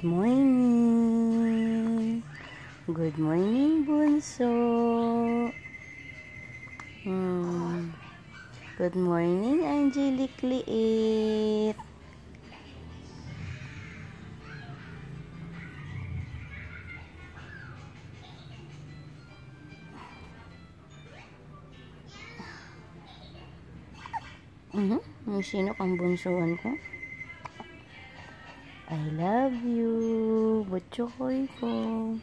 Good morning. Good morning, Bunso. Hmm. Good morning, Angelic Liit. Mhm. Mm Sino kang bunsuan ko? I love you. Butchoy ko.